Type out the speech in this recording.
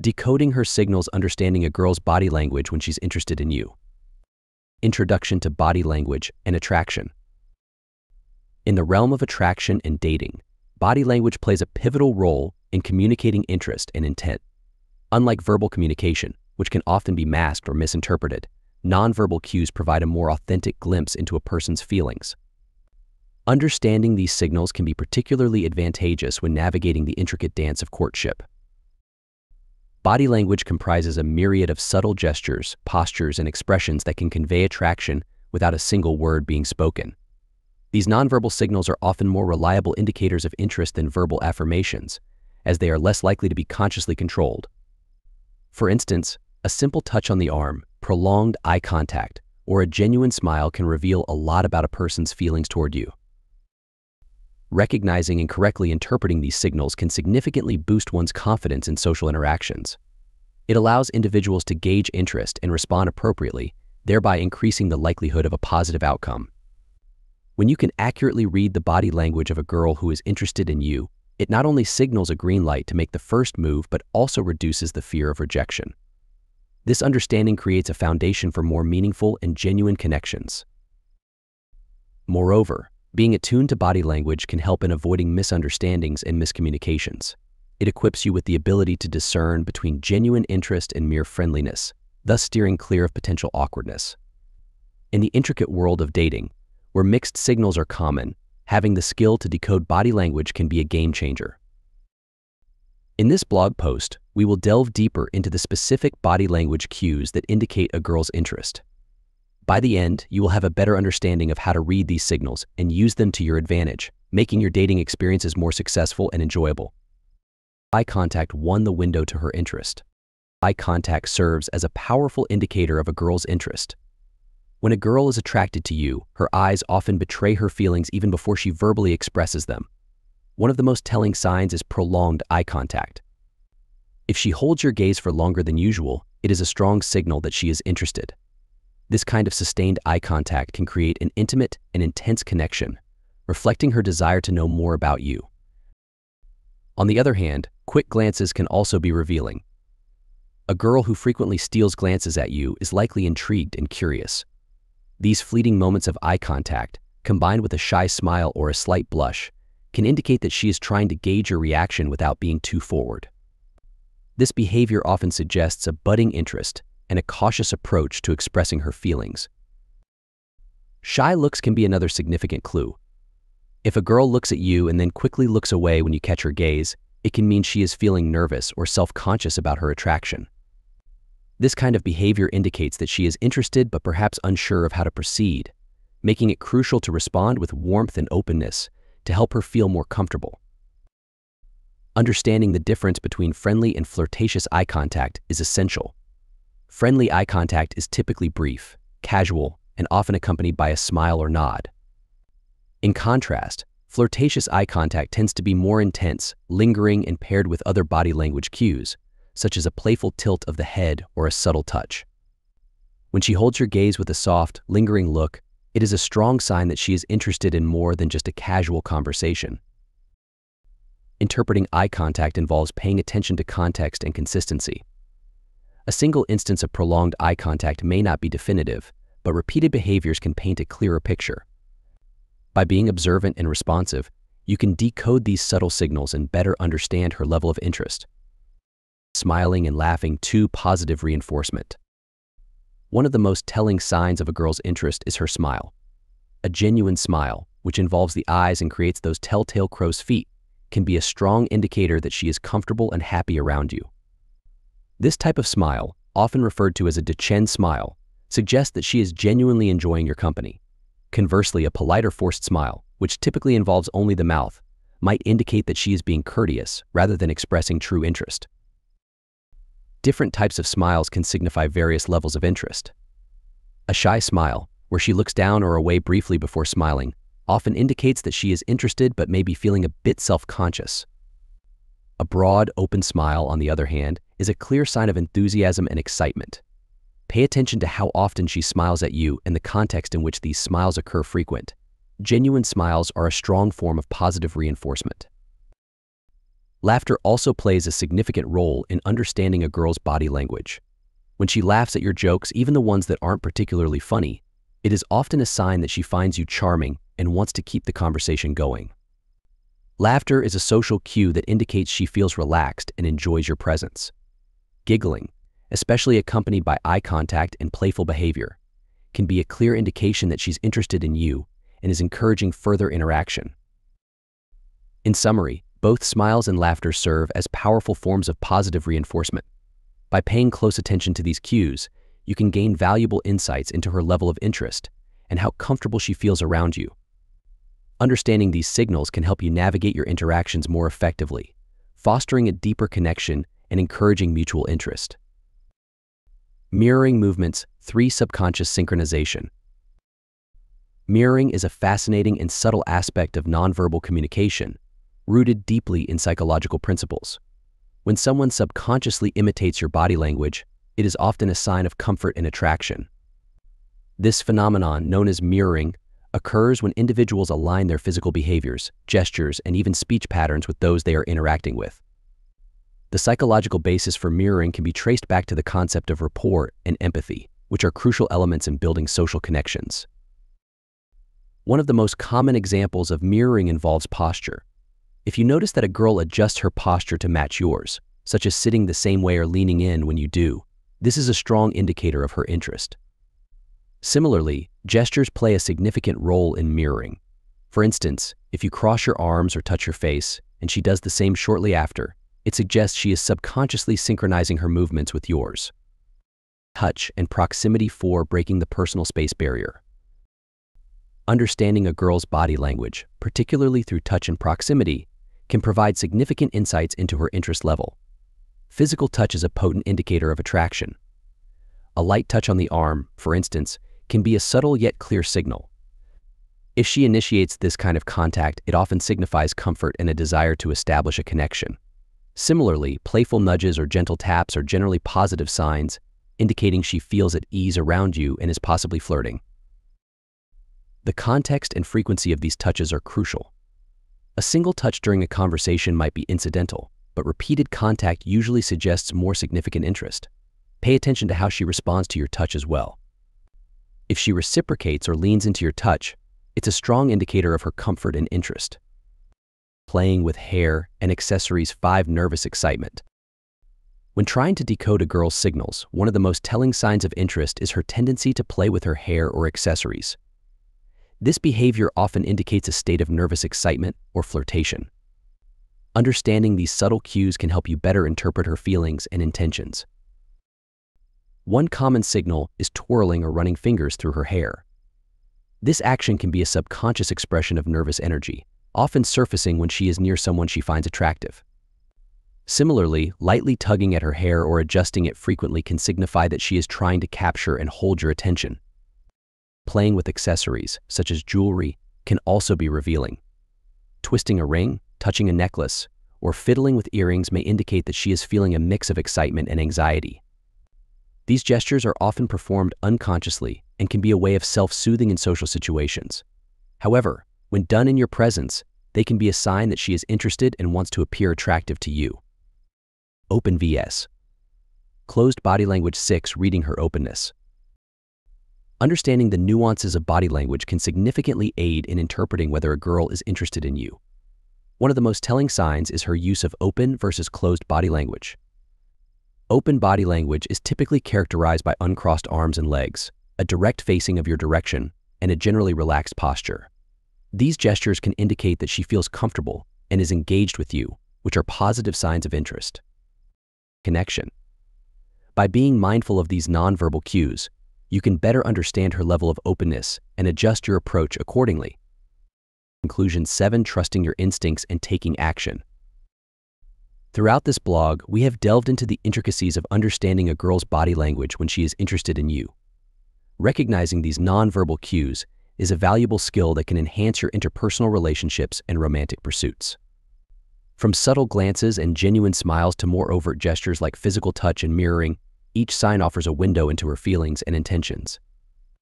Decoding her signals understanding a girl's body language when she's interested in you. Introduction to body language and attraction. In the realm of attraction and dating, body language plays a pivotal role in communicating interest and intent. Unlike verbal communication, which can often be masked or misinterpreted, nonverbal cues provide a more authentic glimpse into a person's feelings. Understanding these signals can be particularly advantageous when navigating the intricate dance of courtship. Body language comprises a myriad of subtle gestures, postures, and expressions that can convey attraction without a single word being spoken. These nonverbal signals are often more reliable indicators of interest than verbal affirmations, as they are less likely to be consciously controlled. For instance, a simple touch on the arm, prolonged eye contact, or a genuine smile can reveal a lot about a person's feelings toward you. Recognizing and correctly interpreting these signals can significantly boost one's confidence in social interactions. It allows individuals to gauge interest and respond appropriately, thereby increasing the likelihood of a positive outcome. When you can accurately read the body language of a girl who is interested in you, it not only signals a green light to make the first move, but also reduces the fear of rejection. This understanding creates a foundation for more meaningful and genuine connections. Moreover, being attuned to body language can help in avoiding misunderstandings and miscommunications. It equips you with the ability to discern between genuine interest and mere friendliness, thus steering clear of potential awkwardness. In the intricate world of dating, where mixed signals are common, having the skill to decode body language can be a game changer. In this blog post, we will delve deeper into the specific body language cues that indicate a girl's interest. By the end, you will have a better understanding of how to read these signals and use them to your advantage, making your dating experiences more successful and enjoyable. Eye contact won the window to her interest. Eye contact serves as a powerful indicator of a girl's interest. When a girl is attracted to you, her eyes often betray her feelings even before she verbally expresses them. One of the most telling signs is prolonged eye contact. If she holds your gaze for longer than usual, it is a strong signal that she is interested. This kind of sustained eye contact can create an intimate and intense connection, reflecting her desire to know more about you. On the other hand, quick glances can also be revealing. A girl who frequently steals glances at you is likely intrigued and curious. These fleeting moments of eye contact, combined with a shy smile or a slight blush, can indicate that she is trying to gauge your reaction without being too forward. This behavior often suggests a budding interest and a cautious approach to expressing her feelings. Shy looks can be another significant clue. If a girl looks at you and then quickly looks away when you catch her gaze, it can mean she is feeling nervous or self-conscious about her attraction. This kind of behavior indicates that she is interested but perhaps unsure of how to proceed, making it crucial to respond with warmth and openness to help her feel more comfortable. Understanding the difference between friendly and flirtatious eye contact is essential. Friendly eye contact is typically brief, casual, and often accompanied by a smile or nod. In contrast, flirtatious eye contact tends to be more intense, lingering, and paired with other body language cues, such as a playful tilt of the head or a subtle touch. When she holds your gaze with a soft, lingering look, it is a strong sign that she is interested in more than just a casual conversation. Interpreting eye contact involves paying attention to context and consistency. A single instance of prolonged eye contact may not be definitive, but repeated behaviors can paint a clearer picture. By being observant and responsive, you can decode these subtle signals and better understand her level of interest. Smiling and laughing two positive reinforcement. One of the most telling signs of a girl's interest is her smile. A genuine smile, which involves the eyes and creates those telltale crow's feet, can be a strong indicator that she is comfortable and happy around you. This type of smile, often referred to as a Duchenne smile, suggests that she is genuinely enjoying your company. Conversely, a polite or forced smile, which typically involves only the mouth, might indicate that she is being courteous rather than expressing true interest. Different types of smiles can signify various levels of interest. A shy smile, where she looks down or away briefly before smiling, often indicates that she is interested but may be feeling a bit self-conscious. A broad, open smile, on the other hand, is a clear sign of enthusiasm and excitement. Pay attention to how often she smiles at you and the context in which these smiles occur frequent. Genuine smiles are a strong form of positive reinforcement. Laughter also plays a significant role in understanding a girl's body language. When she laughs at your jokes, even the ones that aren't particularly funny, it is often a sign that she finds you charming and wants to keep the conversation going. Laughter is a social cue that indicates she feels relaxed and enjoys your presence. Giggling, especially accompanied by eye contact and playful behavior, can be a clear indication that she's interested in you and is encouraging further interaction. In summary, both smiles and laughter serve as powerful forms of positive reinforcement. By paying close attention to these cues, you can gain valuable insights into her level of interest and how comfortable she feels around you. Understanding these signals can help you navigate your interactions more effectively, fostering a deeper connection and encouraging mutual interest. Mirroring movements, 3 subconscious synchronization. Mirroring is a fascinating and subtle aspect of nonverbal communication rooted deeply in psychological principles. When someone subconsciously imitates your body language, it is often a sign of comfort and attraction. This phenomenon, known as mirroring, occurs when individuals align their physical behaviors, gestures, and even speech patterns with those they are interacting with. The psychological basis for mirroring can be traced back to the concept of rapport and empathy, which are crucial elements in building social connections. One of the most common examples of mirroring involves posture. If you notice that a girl adjusts her posture to match yours, such as sitting the same way or leaning in when you do, this is a strong indicator of her interest. Similarly, gestures play a significant role in mirroring. For instance, if you cross your arms or touch your face, and she does the same shortly after, it suggests she is subconsciously synchronizing her movements with yours. Touch and proximity for breaking the personal space barrier. Understanding a girl's body language, particularly through touch and proximity, can provide significant insights into her interest level. Physical touch is a potent indicator of attraction. A light touch on the arm, for instance, can be a subtle yet clear signal. If she initiates this kind of contact, it often signifies comfort and a desire to establish a connection. Similarly, playful nudges or gentle taps are generally positive signs, indicating she feels at ease around you and is possibly flirting. The context and frequency of these touches are crucial. A single touch during a conversation might be incidental, but repeated contact usually suggests more significant interest. Pay attention to how she responds to your touch as well. If she reciprocates or leans into your touch, it's a strong indicator of her comfort and interest. Playing with hair and accessories 5 Nervous excitement. When trying to decode a girl's signals, one of the most telling signs of interest is her tendency to play with her hair or accessories. This behavior often indicates a state of nervous excitement or flirtation. Understanding these subtle cues can help you better interpret her feelings and intentions. One common signal is twirling or running fingers through her hair. This action can be a subconscious expression of nervous energy, often surfacing when she is near someone she finds attractive. Similarly, lightly tugging at her hair or adjusting it frequently can signify that she is trying to capture and hold your attention. Playing with accessories, such as jewelry, can also be revealing. Twisting a ring, touching a necklace, or fiddling with earrings may indicate that she is feeling a mix of excitement and anxiety. These gestures are often performed unconsciously and can be a way of self-soothing in social situations. However, when done in your presence, they can be a sign that she is interested and wants to appear attractive to you. Open VS. Closed Body Language 6 Reading Her Openness. Understanding the nuances of body language can significantly aid in interpreting whether a girl is interested in you. One of the most telling signs is her use of open versus closed body language. Open body language is typically characterized by uncrossed arms and legs, a direct facing of your direction, and a generally relaxed posture. These gestures can indicate that she feels comfortable and is engaged with you, which are positive signs of interest. Connection. By being mindful of these nonverbal cues, you can better understand her level of openness and adjust your approach accordingly. Conclusion 7 Trusting your instincts and taking action. Throughout this blog, we have delved into the intricacies of understanding a girl's body language when she is interested in you. Recognizing these nonverbal cues is a valuable skill that can enhance your interpersonal relationships and romantic pursuits. From subtle glances and genuine smiles to more overt gestures like physical touch and mirroring, each sign offers a window into her feelings and intentions.